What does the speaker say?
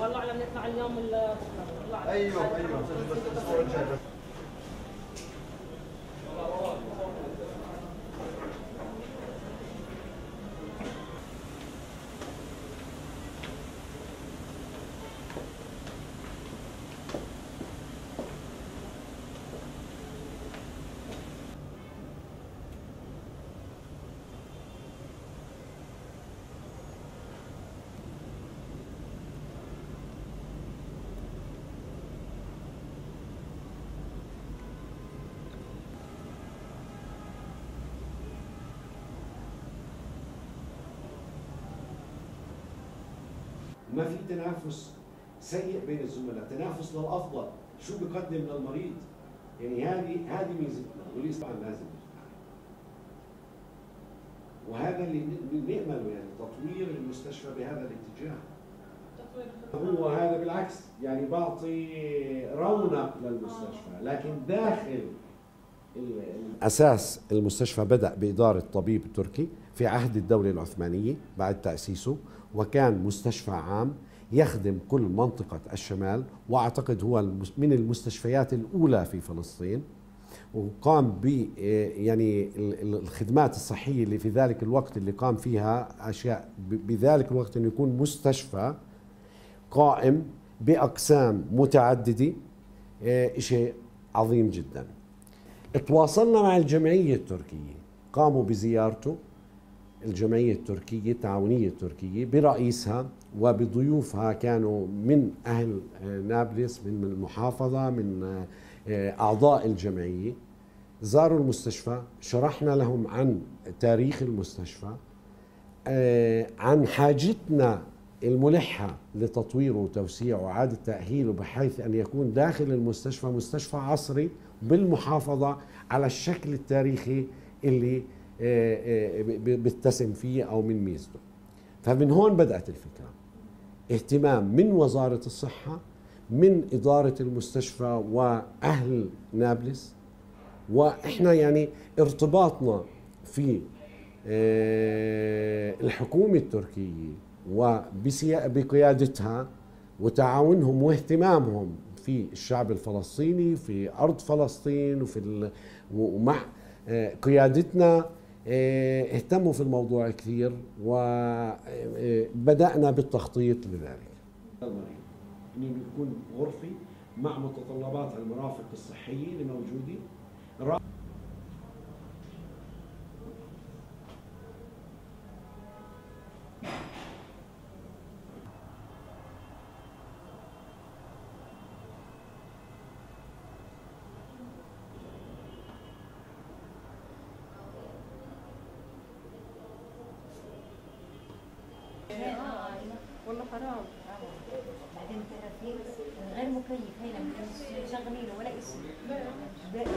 والله اعلم نطلع اليوم أيوه أيوه بس الأسبوع الجاي ما في تنافس سيء بين الزملاء. تنافس للافضل شو بقدم للمريض؟ يعني هذه هذه ميزتنا. وليس طبعا لازم. وهذا اللي نأمله يعني تطوير المستشفى بهذا الاتجاه. هو هذا بالعكس. يعني بعطي رونق للمستشفى. لكن داخل أساس المستشفى بدأ بإدارة طبيب تركي في عهد الدولة العثمانية بعد تأسيسه. وكان مستشفى عام يخدم كل منطقة الشمال وأعتقد هو من المستشفيات الأولى في فلسطين وقام ب يعني ال- ال- الخدمات الصحية اللي في ذلك الوقت اللي قام فيها أشياء ب- بذلك الوقت أنه يكون مستشفى قائم بأقسام متعددة آه، شيء عظيم جدا. تواصلنا مع الجمعية التركية قاموا بزيارته. الجمعية التركية التعاونية التركية برئيسها وبضيوفها كانوا من أهل آه، نابلس من المحافظة من آه، آه، أعضاء الجمعية. زاروا المستشفى شرحنا لهم عن تاريخ المستشفى عن حاجتنا الملحة لتطويره وتوسيعه وإعادة تأهيله بحيث أن يكون داخل المستشفى مستشفى عصري بالمحافظة على الشكل التاريخي اللي بتسم فيه أو من ميزته. فمن هون بدأت الفكرة. اهتمام من وزارة الصحة من إدارة المستشفى وأهل نابلس وإحنا يعني ارتباطنا في آه، الحكومة التركية وبقيادتها وتعاونهم واهتمامهم في الشعب الفلسطيني في أرض فلسطين وفي ومع آه، قيادتنا آه، اهتموا في الموضوع كثير وبدأنا بالتخطيط لذلك. إنه بيكون غرفي مع متطلبات المرافق الصحية اللي موجودة. والله حرام. بعدين التكييف غير مكيف هنا مش شغالينه ولا شيء